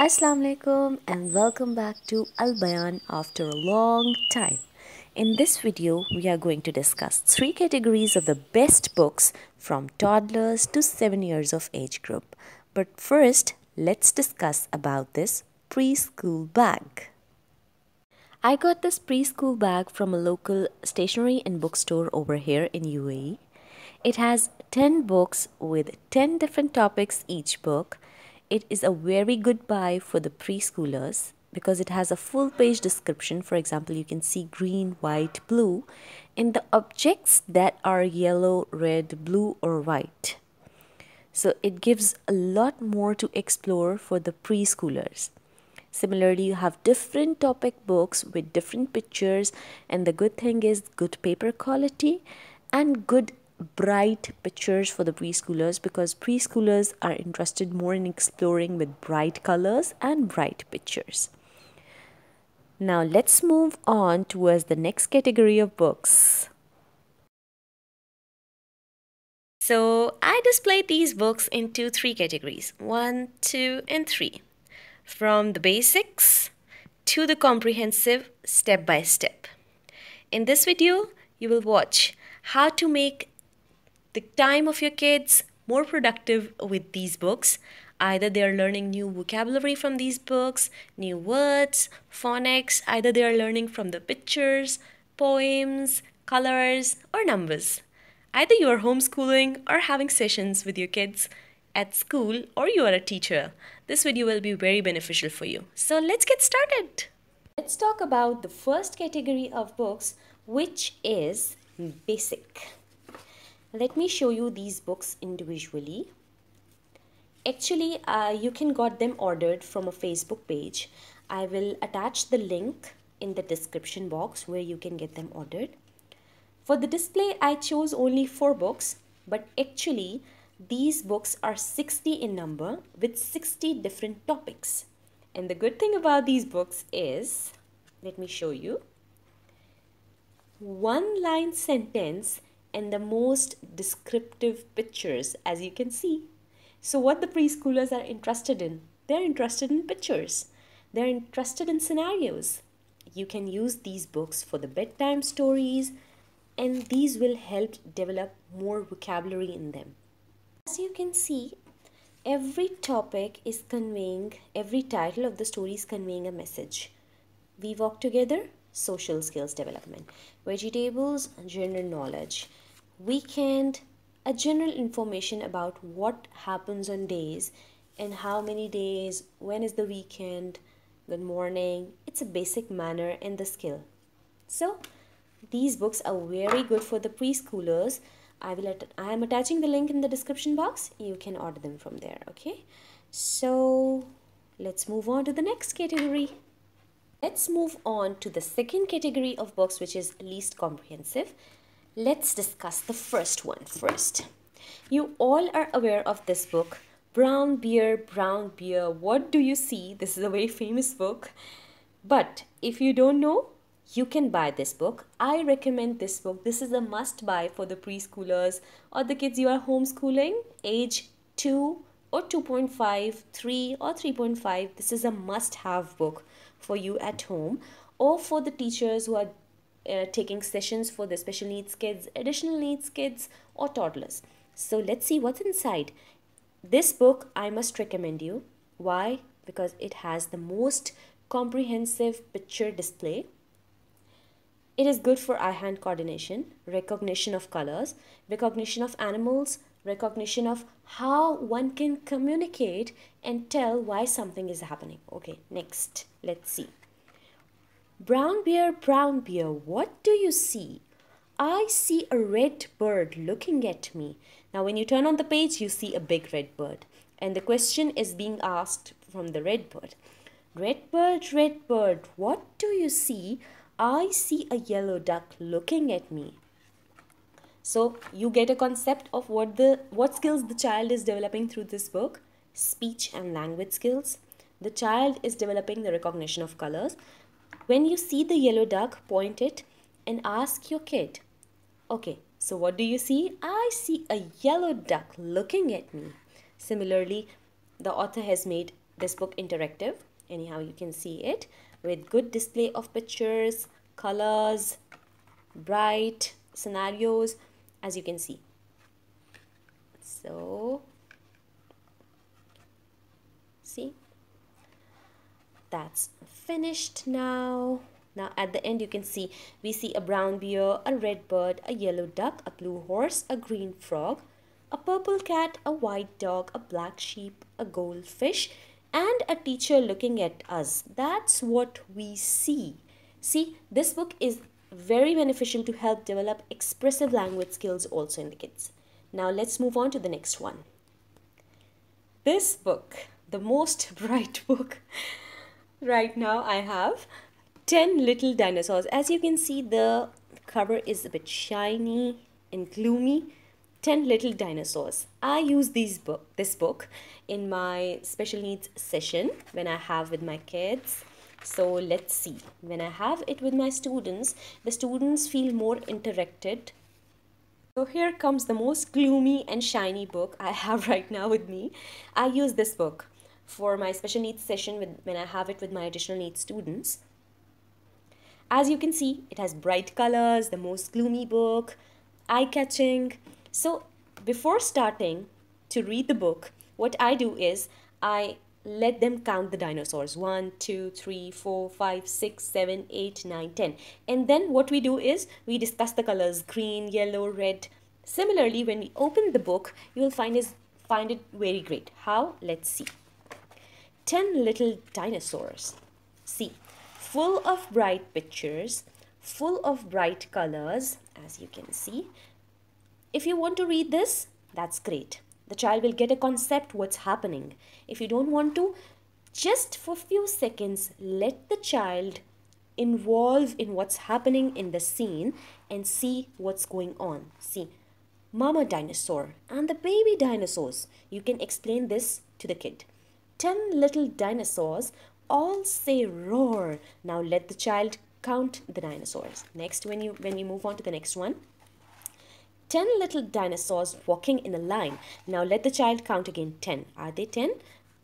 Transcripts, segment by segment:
Assalamu alaikum and welcome back to Al Bayan after a long time. In this video, we are going to discuss three categories of the best books from toddlers to 7 years of age group. But first, let's discuss about this preschool bag. I got this preschool bag from a local stationery and bookstore over here in UAE. It has 10 books with 10 different topics each book it is a very good buy for the preschoolers because it has a full page description. For example, you can see green, white, blue in the objects that are yellow, red, blue, or white. So it gives a lot more to explore for the preschoolers. Similarly, you have different topic books with different pictures, and the good thing is good paper quality and good bright pictures for the preschoolers because preschoolers are interested more in exploring with bright colors and bright pictures. Now let's move on towards the next category of books. So I displayed these books into three categories, one, two, and three. From the basics to the comprehensive step by step. In this video, you will watch how to make the time of your kids more productive with these books. Either they are learning new vocabulary from these books, new words, phonics, either they are learning from the pictures, poems, colors, or numbers. Either you are homeschooling or having sessions with your kids at school or you are a teacher. This video will be very beneficial for you. So let's get started. Let's talk about the first category of books which is basic let me show you these books individually. Actually uh, you can got them ordered from a facebook page. I will attach the link in the description box where you can get them ordered. For the display i chose only four books but actually these books are 60 in number with 60 different topics. And the good thing about these books is let me show you. One line sentence and the most descriptive pictures as you can see. So what the preschoolers are interested in? They're interested in pictures. They're interested in scenarios. You can use these books for the bedtime stories and these will help develop more vocabulary in them. As you can see, every topic is conveying, every title of the story is conveying a message. We walk together, social skills development, vegetables, general knowledge, weekend, a general information about what happens on days and how many days, when is the weekend, good morning. It's a basic manner and the skill. So these books are very good for the preschoolers. I will I am attaching the link in the description box. You can order them from there, okay? So let's move on to the next category. Let's move on to the second category of books which is least comprehensive. Let's discuss the first one first. You all are aware of this book, Brown Bear, Brown Bear, What Do You See? This is a very famous book. But if you don't know, you can buy this book. I recommend this book. This is a must buy for the preschoolers or the kids you are homeschooling, age 2 or 2.5, 3 or 3.5. This is a must have book for you at home or for the teachers who are uh, taking sessions for the special needs kids, additional needs kids or toddlers. So let's see what's inside. This book I must recommend you. Why? Because it has the most comprehensive picture display. It is good for eye-hand coordination, recognition of colors, recognition of animals, recognition of how one can communicate and tell why something is happening. Okay, next, let's see. Brown bear, brown bear, what do you see? I see a red bird looking at me. Now, when you turn on the page, you see a big red bird. And the question is being asked from the red bird. Red bird, red bird, what do you see? I see a yellow duck looking at me. So you get a concept of what the what skills the child is developing through this book. Speech and language skills. The child is developing the recognition of colors. When you see the yellow duck, point it and ask your kid, okay, so what do you see? I see a yellow duck looking at me. Similarly, the author has made this book interactive anyhow you can see it with good display of pictures colors bright scenarios as you can see. So see? That's finished now. Now at the end you can see we see a brown bear a red bird a yellow duck a blue horse a green frog a purple cat a white dog a black sheep a goldfish and a teacher looking at us. That's what we see. See this book is very beneficial to help develop expressive language skills also in the kids. Now let's move on to the next one. This book the most bright book right now I have 10 little dinosaurs. As you can see the cover is a bit shiny and gloomy. 10 little dinosaurs. I use these book this book in my special needs session when I have with my kids so let's see when I have it with my students the students feel more interacted so here comes the most gloomy and shiny book I have right now with me I use this book for my special needs session with, when I have it with my additional needs students. As you can see, it has bright colors, the most gloomy book, eye-catching. So before starting to read the book, what I do is I let them count the dinosaurs 1 2 3 4 5 6 7 8 9 10 and then what we do is we discuss the colors green yellow red similarly when we open the book you will find is find it very great how let's see 10 little dinosaurs. See, full of bright pictures, full of bright colors, as you can see. If you want to read this, that's great. The child will get a concept what's happening. If you don't want to, just for a few seconds, let the child involve in what's happening in the scene and see what's going on. See, mama dinosaur and the baby dinosaurs. You can explain this to the kid. 10 little dinosaurs all say roar. Now let the child count the dinosaurs. Next, when you, when you move on to the next one, 10 little dinosaurs walking in a line. Now let the child count again 10. Are they 10?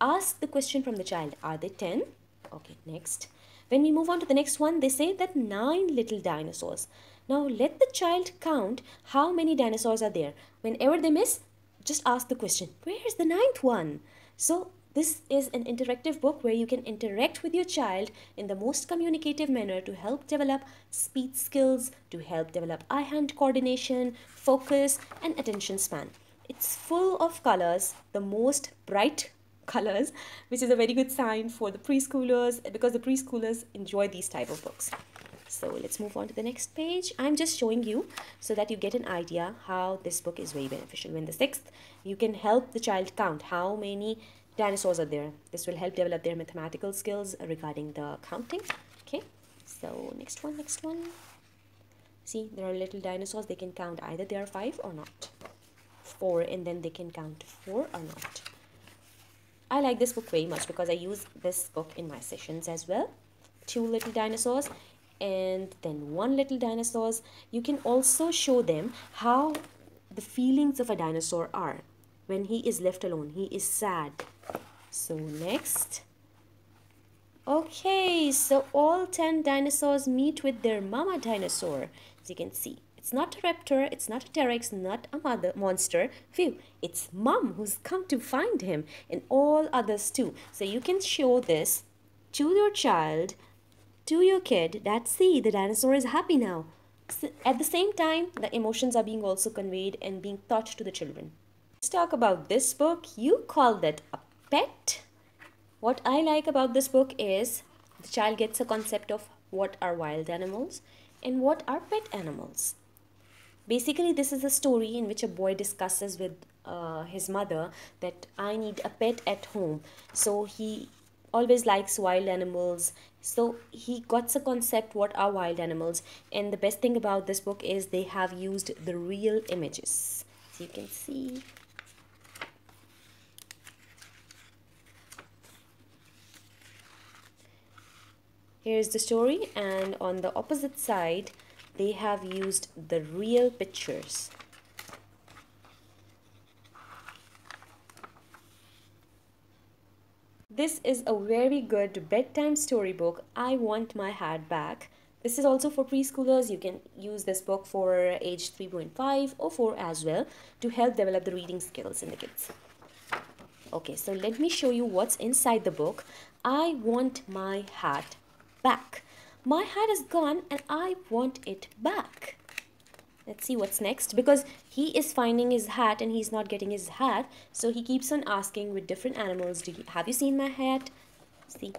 Ask the question from the child. Are they 10? Okay, next. When we move on to the next one, they say that 9 little dinosaurs. Now let the child count how many dinosaurs are there. Whenever they miss, just ask the question, where is the ninth one? So this is an interactive book where you can interact with your child in the most communicative manner to help develop speech skills, to help develop eye-hand coordination, focus, and attention span. It's full of colors, the most bright colors, which is a very good sign for the preschoolers because the preschoolers enjoy these type of books. So let's move on to the next page. I'm just showing you so that you get an idea how this book is very beneficial. When the sixth, you can help the child count how many dinosaurs are there. This will help develop their mathematical skills regarding the counting. Okay, so next one, next one. See, there are little dinosaurs. They can count either they are five or not. Four, and then they can count four or not. I like this book very much because I use this book in my sessions as well. Two little dinosaurs and then one little dinosaurs. You can also show them how the feelings of a dinosaur are when he is left alone. He is sad so next. Okay, so all 10 dinosaurs meet with their mama dinosaur. As you can see, it's not a raptor, it's not a T-Rex, not a mother monster. Phew, it's mom who's come to find him and all others too. So you can show this to your child, to your kid that see the dinosaur is happy now. So at the same time, the emotions are being also conveyed and being taught to the children. Let's talk about this book. You call that a pet. What I like about this book is the child gets a concept of what are wild animals and what are pet animals. Basically, this is a story in which a boy discusses with uh, his mother that I need a pet at home. So he always likes wild animals. So he got a concept what are wild animals. And the best thing about this book is they have used the real images. So you can see Here's the story and on the opposite side they have used the real pictures. This is a very good bedtime storybook. I want my hat back. This is also for preschoolers. You can use this book for age 3.5 or 4 as well to help develop the reading skills in the kids. Okay, so let me show you what's inside the book. I want my hat back. My hat is gone and I want it back. Let's see what's next because he is finding his hat and he's not getting his hat. So he keeps on asking with different animals, Do you, have you seen my hat? See.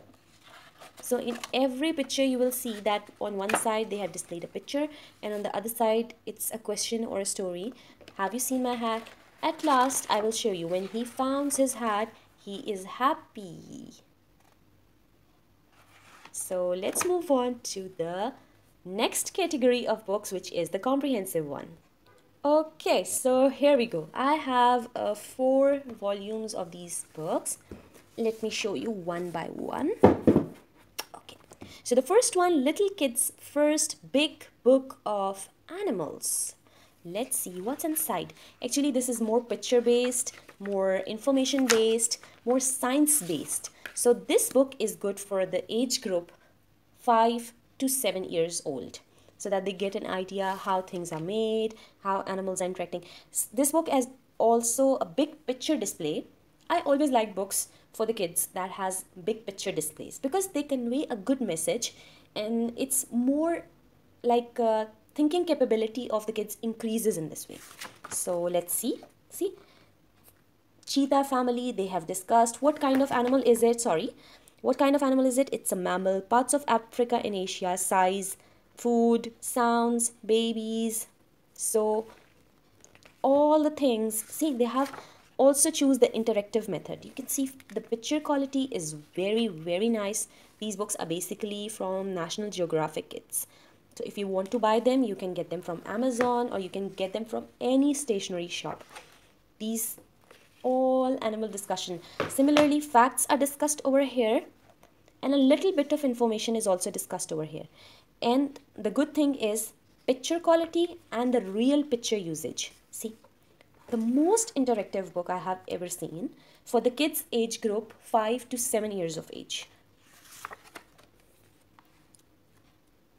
So in every picture you will see that on one side they have displayed a picture and on the other side it's a question or a story. Have you seen my hat? At last I will show you. When he founds his hat, he is happy. So let's move on to the next category of books which is the comprehensive one. Okay, so here we go. I have uh, four volumes of these books. Let me show you one by one. Okay, so the first one, Little Kids' First Big Book of Animals. Let's see what's inside. Actually, this is more picture based, more information based, more science based. So this book is good for the age group 5 to 7 years old so that they get an idea how things are made, how animals are interacting. This book has also a big picture display. I always like books for the kids that has big picture displays because they convey a good message and it's more like uh, thinking capability of the kids increases in this way. So let's see. See, cheetah family, they have discussed what kind of animal is it, sorry. What kind of animal is it? It's a mammal. Parts of Africa and Asia, size, food, sounds, babies. So all the things, see they have also choose the interactive method. You can see the picture quality is very, very nice. These books are basically from National Geographic Kids. So if you want to buy them, you can get them from Amazon or you can get them from any stationery shop. These all animal discussion. Similarly, facts are discussed over here and a little bit of information is also discussed over here. And the good thing is picture quality and the real picture usage. See, the most interactive book I have ever seen for the kids age group 5 to 7 years of age.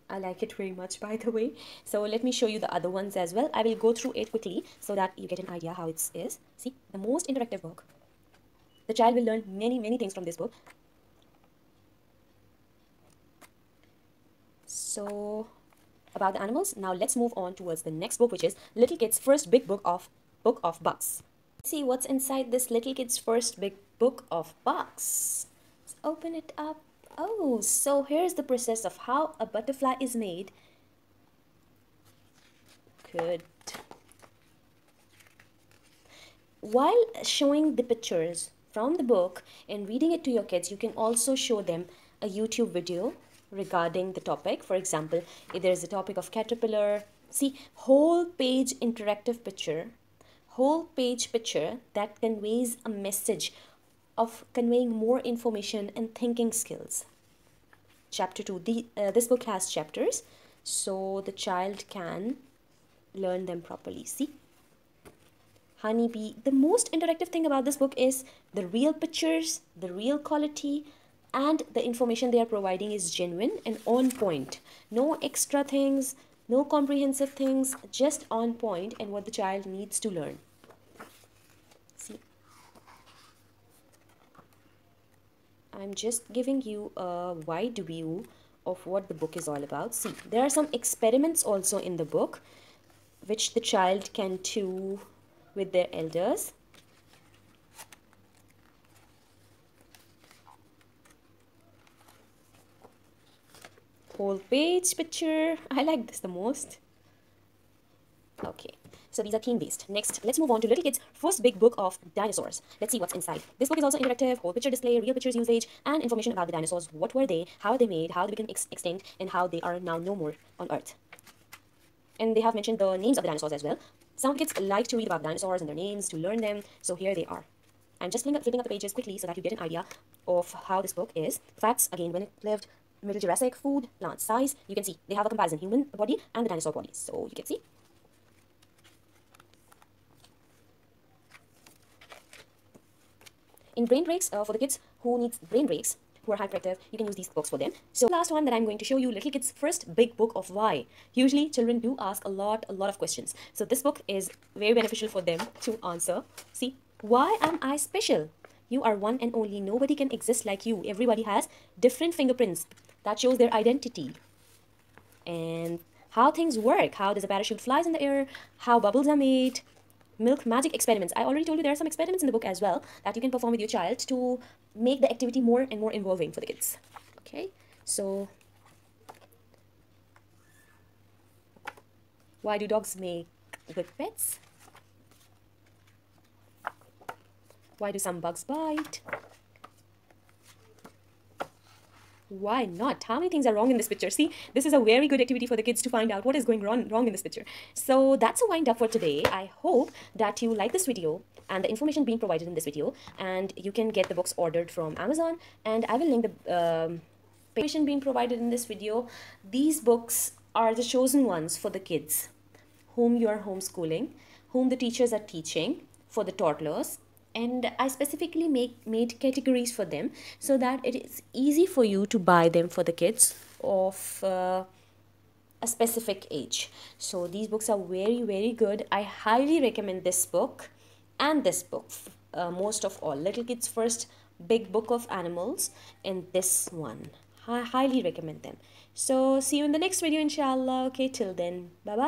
I like it very much by the way. So let me show you the other ones as well. I will go through it quickly so that you get an idea how it is. See, the most interactive book. The child will learn many, many things from this book. So about the animals, now let's move on towards the next book which is Little Kid's first big book of Book of Bugs. See what's inside this Little Kid's first big book of bugs. Let's open it up. Oh, so here's the process of how a butterfly is made. Good. While showing the pictures from the book and reading it to your kids, you can also show them a YouTube video regarding the topic. For example, if there is a topic of caterpillar, see whole page interactive picture, whole page picture that conveys a message of conveying more information and thinking skills. Chapter 2. The, uh, this book has chapters so the child can learn them properly. See? Honeybee. The most interactive thing about this book is the real pictures, the real quality, and the information they are providing is genuine and on point. No extra things, no comprehensive things, just on point and what the child needs to learn. I'm just giving you a wide view of what the book is all about. See, there are some experiments also in the book which the child can do with their elders. Whole page picture. I like this the most. Okay. So these are theme based. Next, let's move on to Little Kids' first big book of dinosaurs. Let's see what's inside. This book is also interactive, whole picture display, real pictures usage, and information about the dinosaurs. What were they, how are they made, how they became ex extinct, and how they are now no more on Earth. And they have mentioned the names of the dinosaurs as well. Some kids like to read about dinosaurs and their names to learn them, so here they are. I'm just flipping up the pages quickly so that you get an idea of how this book is. Facts, again, when it lived, Middle Jurassic, food, plant size. You can see they have a comparison, human body and the dinosaur body. So you can see In brain breaks uh, for the kids who needs brain breaks, who are hyperactive, you can use these books for them. So last one that I'm going to show you, Little Kids' first big book of why. Usually children do ask a lot, a lot of questions. So this book is very beneficial for them to answer. See, why am I special? You are one and only. Nobody can exist like you. Everybody has different fingerprints that shows their identity. And how things work. How does a parachute flies in the air? How bubbles are made? Milk magic experiments. I already told you there are some experiments in the book as well that you can perform with your child to make the activity more and more involving for the kids. Okay, so why do dogs make good pets? Why do some bugs bite? Why not? How many things are wrong in this picture? See, this is a very good activity for the kids to find out what is going wrong, wrong in this picture. So that's a wind up for today. I hope that you like this video and the information being provided in this video and you can get the books ordered from Amazon and I will link the um, information being provided in this video. These books are the chosen ones for the kids whom you are homeschooling, whom the teachers are teaching for the toddlers and I specifically make made categories for them so that it is easy for you to buy them for the kids of uh, a specific age. So these books are very very good. I highly recommend this book and this book uh, most of all. Little Kids First Big Book of Animals and this one. I highly recommend them. So see you in the next video inshallah. Okay till then. Bye bye.